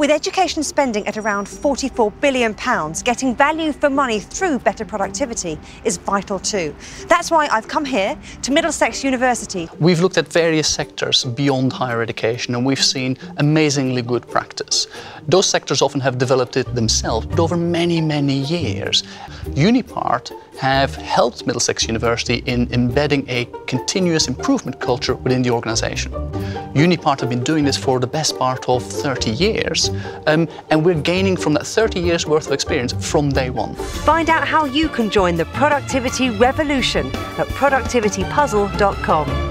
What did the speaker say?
With education spending at around £44 billion, getting value for money through better productivity is vital too. That's why I've come here to Middlesex University. We've looked at various sectors beyond higher education and we've seen amazingly good practice. Those sectors often have developed it themselves, but over many, many years. Unipart have helped Middlesex University in embedding a continuous improvement culture within the organisation. Unipart have been doing this for the best part of 30 years, um, and we're gaining from that 30 years worth of experience from day one. Find out how you can join the productivity revolution at productivitypuzzle.com.